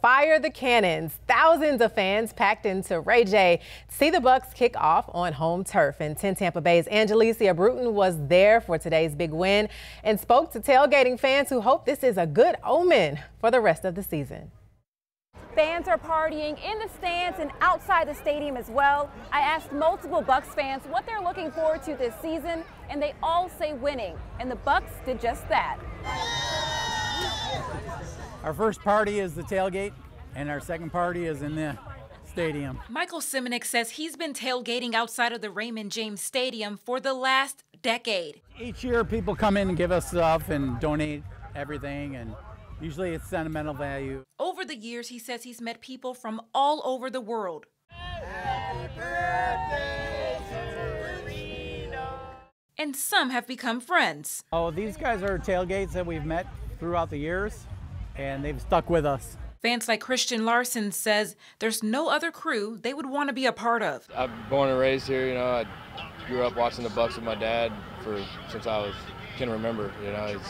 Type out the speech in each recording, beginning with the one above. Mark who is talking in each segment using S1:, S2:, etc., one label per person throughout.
S1: Fire the Cannons. Thousands of fans packed into Ray Jay to see the Bucs kick off on home turf. And 10 Tampa Bay's Angelicia Bruton was there for today's big win and spoke to tailgating fans who hope this is a good omen for the rest of the season.
S2: Fans are partying in the stands and outside the stadium as well. I asked multiple Bucs fans what they're looking forward to this season, and they all say winning. And the Bucs did just that.
S3: Our first party is the tailgate, and our second party is in the stadium.
S4: Michael Simonik says he's been tailgating outside of the Raymond James Stadium for the last decade.
S3: Each year, people come in and give us stuff and donate everything, and usually it's sentimental value.
S4: Over the years, he says he's met people from all over the world. And some have become friends.
S3: Oh, these guys are tailgates that we've met throughout the years, and they've stuck with us.
S4: Fans like Christian Larson says there's no other crew they would want to be a part of.
S5: I'm born and raised here, you know. I grew up watching the Bucs with my dad for since I was can remember, you know. It's,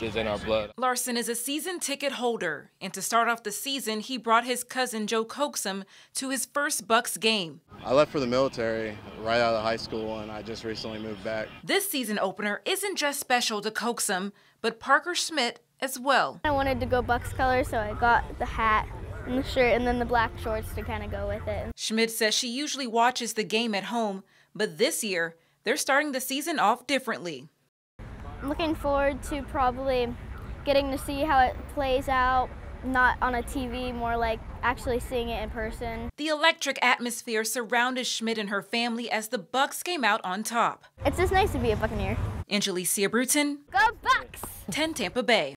S5: it's in our blood.
S4: Larson is a season ticket holder, and to start off the season, he brought his cousin Joe Coaxum to his first Bucs game.
S6: I left for the military right out of high school, and I just recently moved back.
S4: This season opener isn't just special to Coaxum, but Parker Schmidt as well.
S7: I wanted to go Bucs color, so I got the hat and the shirt and then the black shorts to kind of go with it.
S4: Schmidt says she usually watches the game at home, but this year they're starting the season off differently.
S7: Looking forward to probably getting to see how it plays out, not on a TV, more like actually seeing it in person.
S4: The electric atmosphere surrounded Schmidt and her family as the Bucs came out on top.
S7: It's just nice to be a Buccaneer.
S4: Anjelicia Bruton.
S7: Go Bucs!
S4: 10 Tampa Bay.